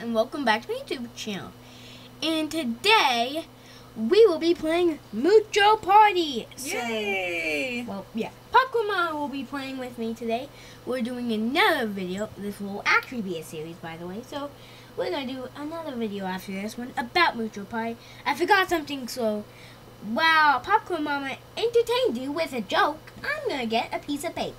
and welcome back to my YouTube channel. And today we will be playing Mucho Party. So- Yay! well, yeah, Popcorn Mama will be playing with me today. We're doing another video. This will actually be a series, by the way. So we're gonna do another video after this one about Mucho Party. I forgot something, so while Popcorn Mama entertained you with a joke, I'm gonna get a piece of paper.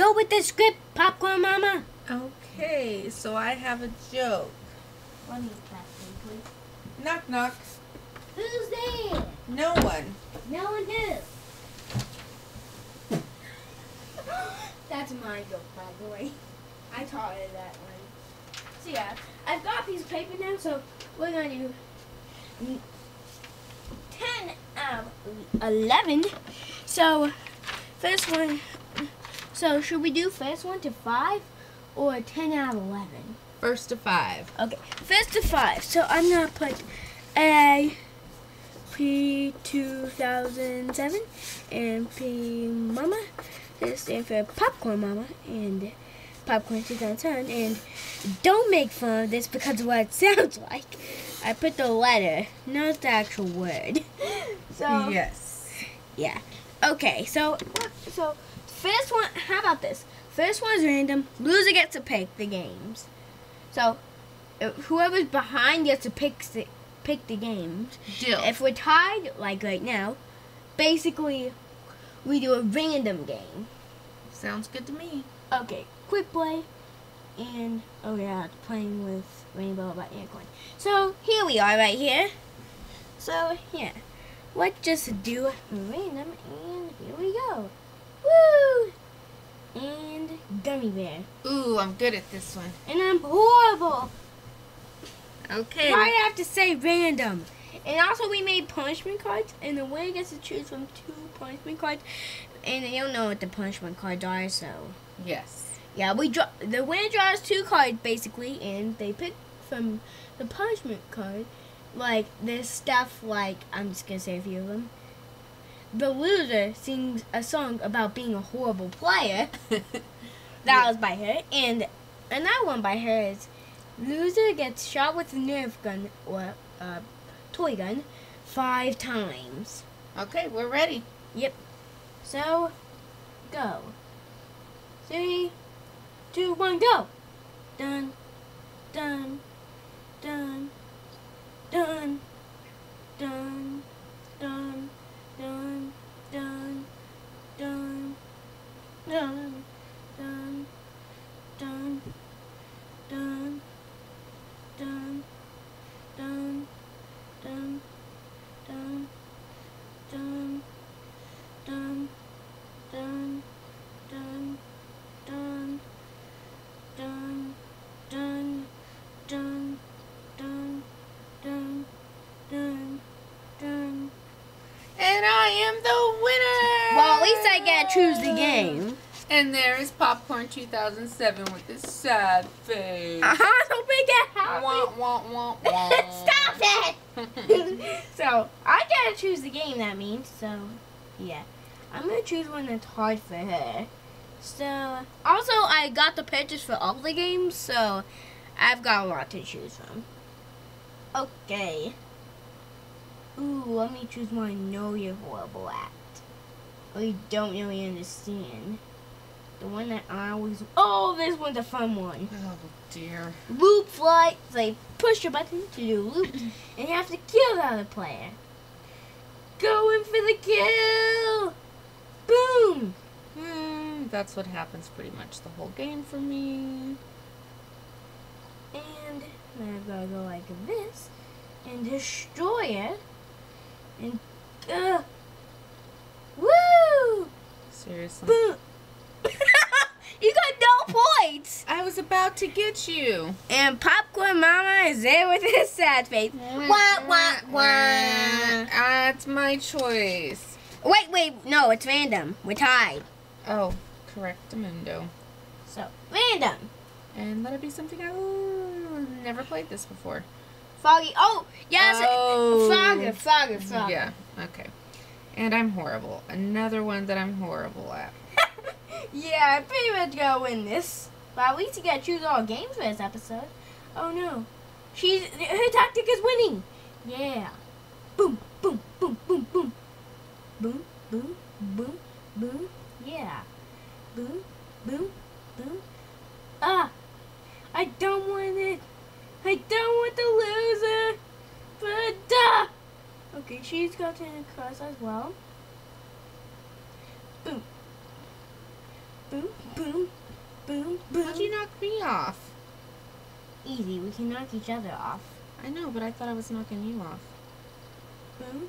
Go with the script, Popcorn Mama. Okay, so I have a joke. Me please. Knock knock. Who's there? No one. No one is. That's my joke, by the way. I taught her that one. So yeah, I've got a piece of paper now, so we're gonna do mm, ten out of eleven. So first one. So should we do first one to five or ten out of eleven? First to five. Okay, first to five. So I'm gonna put A P 2007 and P Mama. This stands for Popcorn Mama and Popcorn 2007. And don't make fun of this because of what it sounds like. I put the letter, not the actual word. So Yes. yeah. Okay, so so first one. How about this? First one is random. Loser gets to pick the games. So whoever's behind gets to pick the pick the games. Deal. If we're tied, like right now, basically we do a random game. Sounds good to me. Okay, quick play. And oh yeah, playing with Rainbow about Unicorn. So here we are right here. So yeah. Let's just do random and here we go. Woo! And gummy bear. Ooh, I'm good at this one. And I'm horrible. Okay. Why do I have to say random? And also we made punishment cards and the winner gets to choose from two punishment cards. And they don't know what the punishment cards are, so Yes. yeah, we draw the winner draws two cards basically, and they pick from the punishment card. Like this stuff like I'm just gonna say a few of them. The loser sings a song about being a horrible player. That was by her, and another one by her is loser gets shot with a Nerf gun or a toy gun five times. okay, we're ready. Yep. So, go. Three, two, one, go. Dun, dun, dun, dun, dun, dun, dun, dun, dun, dun, choose the game. And there is Popcorn 2007 with this sad face. Uh-huh, don't make it happy. Wah, wah, wah, wah. Stop it! so, I gotta choose the game, that means. So, yeah. I'm gonna choose one that's hard for her. So, also, I got the pictures for all the games, so I've got a lot to choose from. Okay. Ooh, let me choose one I know you're horrible at. You don't really understand. The one that I always. Oh, this one's a fun one Oh dear. loop flight. You push your button to do loops, and you have to kill the other player. Going for the kill! Boom! Hmm, that's what happens pretty much the whole game for me. And then I've got to go like this and destroy it. And uh, woo! Seriously. Boom! you got no points. I was about to get you. And Popcorn Mama is there with his sad face. Mm-hmm. Wah, wah, wah. That's my choice. Wait, wait, no, it's random. We're tied. Oh, correct, Mundo. So, random. And that'll be something I've never played this before. Foggy. Oh, yes. Oh. Fogger, Fogger, Fogger. Yeah, okay. And I'm horrible. Another one that I'm horrible at. yeah, I pretty much gotta win this. But at least you gotta choose all games for this episode. Oh no. She's her tactic is winning. Yeah. Boom, boom, boom, boom, boom. Boom, boom, boom, boom. Yeah. Boom, boom, boom. Ah! I don't want it. I don't want the loser. But duh! Okay, she's gotten across as well. Boom. Boom, boom, boom, boom. How'd you knock me off? Easy, we can knock each other off. I know, but I thought I was knocking you off. Boom,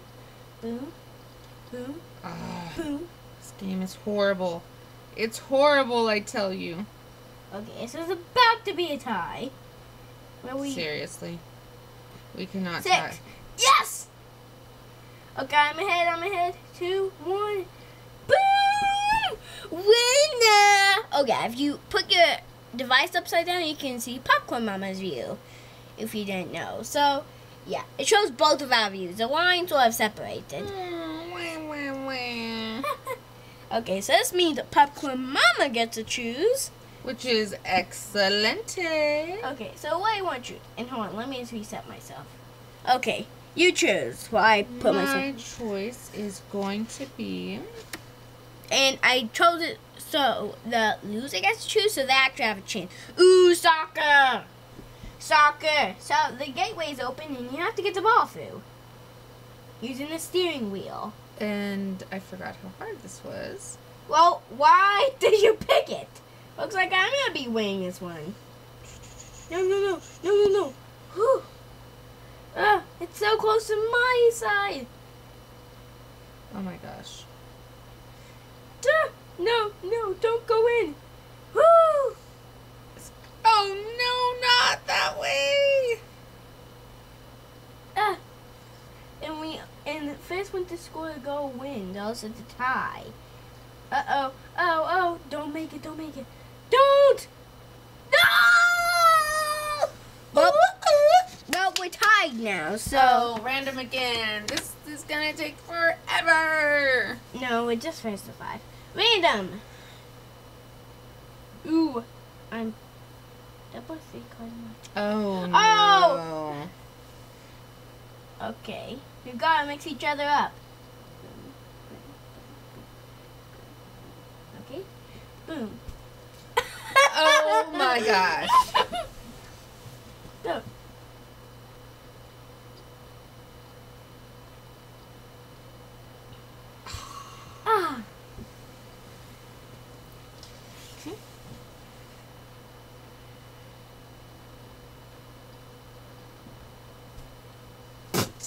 boom, boom, boom. this game is horrible. It's horrible, I tell you. Okay, so it's about to be a tie. Where we Seriously. We cannot six. tie. Yes. Okay, I'm ahead. I'm ahead. Two, one. Boom! Winner. Okay, if you put your device upside down, you can see Popcorn Mama's view. If you didn't know, so yeah, it shows both of our views. The lines will have separated. Okay, so this means that Popcorn Mama gets to choose. Which is excellent. Okay, so what do you want to choose? And hold on, let me just reset myself. Okay, you choose. Well, I put My myself. choice is going to be And I chose it so the loser gets to choose, so they actually have a chance. Ooh, soccer! Soccer! So the gateway is open and you have to get the ball through. Using the steering wheel. and I forgot how hard this was. Well, why did you pick it? Looks like I'm gonna be winning this one. No, no, no, no, no, no. Whew. Ah, it's so close to my side. Oh my gosh. No, no, don't go in. Woo! Oh no, not that way! Ah. And we and the first one to score a goal wins. Also to tie. Uh oh. Oh oh. Don't make it. Don't make it. Don't. No. Well, well, we're tied now. So So random again. This is gonna take forever. no, we're just first to five. Random. Ooh, I'm double three card oh, oh no. Okay, we gotta mix each other up. Okay, boom. Oh my gosh. Go. Ah.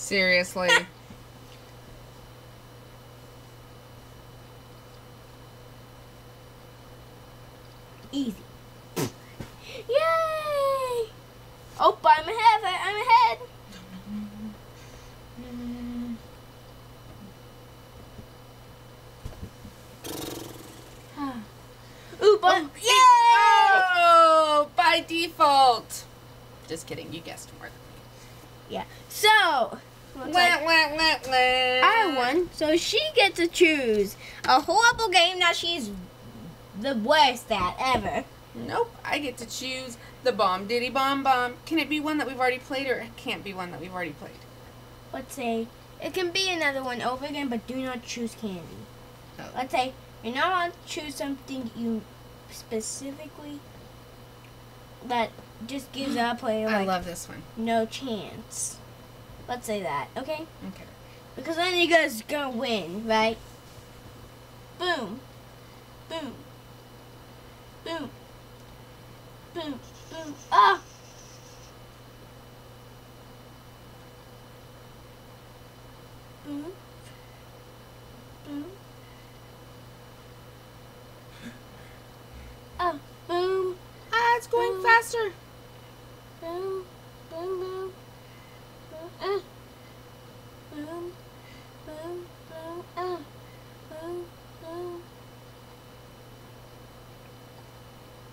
Seriously. Easy. Yay! Oh, I'm ahead. I'm ahead. Ooh, but Oh, yay! Oh, by default. Just kidding. You guessed more than me. Yeah. So, Wah, wah, wah. I won, so she gets to choose a horrible game that she's the worst at ever. Nope. I get to choose the bomb diddy bomb bomb. Can it be one that we've already played, or it can't be one that we've already played? Let's say it can be another one over again, but do not choose candy. Oh. Let's say you're not allowed to choose something you specifically that just gives our player I love this one. no chance. Let's say that, okay? Okay. Because then you guys gonna win, right? Boom. Boom. Boom. Boom. Boom. Ah! Boom. Boom. Ah, boom. Ah, it's going Boom. faster. Boom. Boom. Boom. Boom. Ah. Boom. Boom. Boom. Ah. Boom. Boom.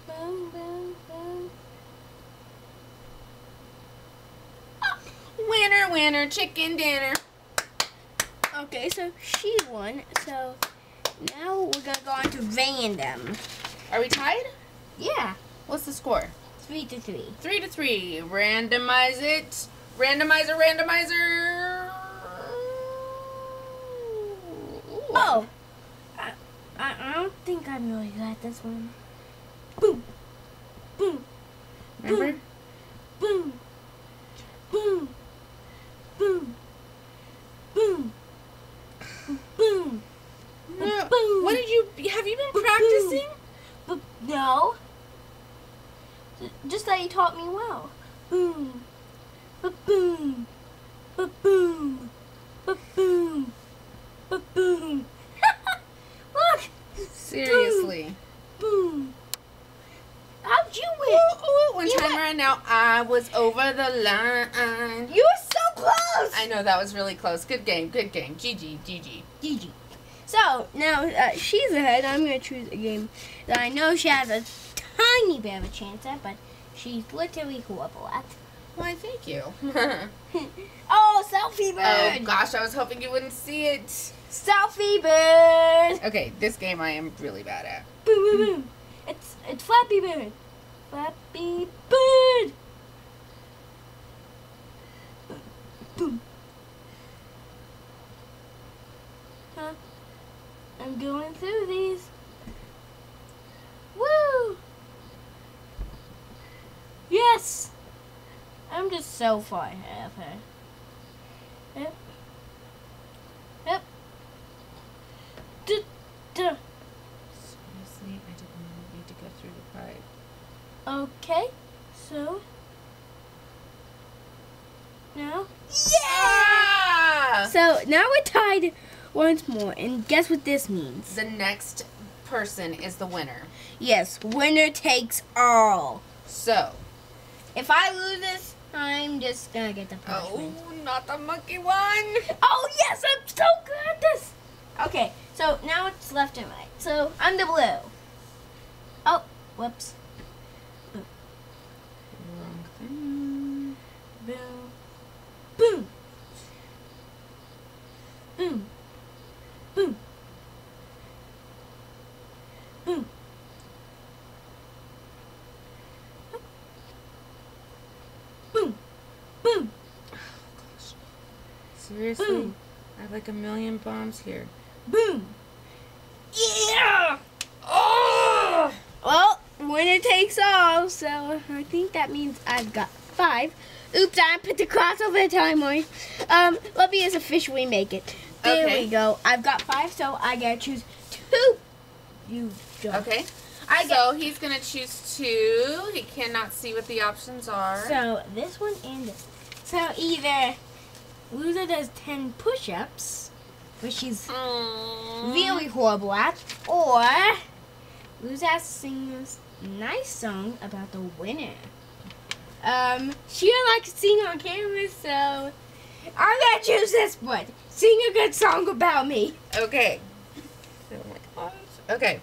Boom. Boom. Boom. Winner, chicken dinner. Okay, so she won. So now we're gonna go on to random. Are we tied? Yeah. What's the score? Three to three. Three to three. Randomize it. Randomizer, randomizer. Ooh. Oh, I, I, I don't think I'm really good at this one. Boom, boom, Remember? boom, boom, boom, boom, boom. No. Boom. What did you? Have you been Boom. practicing? But no. J- Just that you taught me well. Boom. Ba boom. Ba boom. Ba boom. Ba boom. Look. Seriously. Boom. How'd you Ooh, win? ooh, one You time went- right now, I was over the line. You were so close. I know that was really close. Good game. Good game. GG. GG. GG. So now uh, she's ahead. I'm gonna choose a game that I know she has a tiny bit of a chance at, but she's literally horrible at. Why, thank you. oh, selfie bird! oh gosh, I was hoping you wouldn't see it. Selfie bird! Okay, this game I am really bad at. Boom, boom, boom. It's it's Flappy Bird. Flappy Bird. Boom. Huh? I'm going through these. Woo! Yes! I'm just so far ahead of her. Yep. Yep. Duh, duh. Seriously, I didn't need to go through the pipe. Okay, so now. Yeah! So now we're tied once more, and guess what this means? The next person is the winner. Yes, winner takes all. So, If I lose this, I'm just gonna get the oh, not the monkey one. Oh, yes, I'm so good at this. Okay, so now it's left and right. So I'm the blue. Oh, whoops. Wrong thing. Boom. Boom. Boom. Boom. Boom. Boom. Boom. Gosh. Seriously? Boom. I have like a million bombs here. Boom. Yeah. Oh! Well, winner takes all, so I think that means I've got five. Oops, I put the cross over the timer. Um, let me just we make it. There Okay. we go. I've got five, so I gotta choose two. You don't. Okay. I get So he's gonna choose two. He cannot see what the options are. so this one and this. So either loser does ten push-ups, which she's Aww. really horrible at, or loser has to sing this nice song about the winner. Um, she would like to sing on camera, so I'm gonna choose this one. Sing a good song about me. Okay. Oh my gosh. Okay.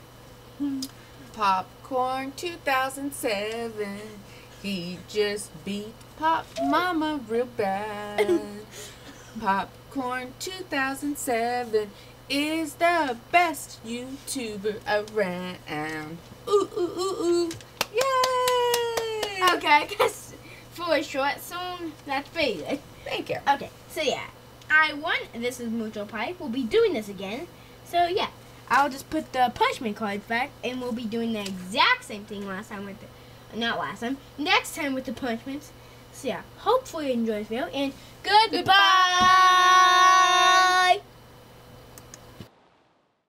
Popcorn 2007. He just beat Pop Mama real bad. Popcorn 2007 is the best YouTuber around. Ooh, ooh, ooh, ooh. Yay! Okay, I guess for a short song, that's pretty good. Thank you. Okay, so yeah, I won. This is Mucho Pipe. We'll be doing this again. So yeah, I'll just put the punishment cards back, and we'll be doing the exact same thing last time with the, not last time, next time with the punishments. So yeah, hopefully you enjoy this video, and goodbye. Goodbye.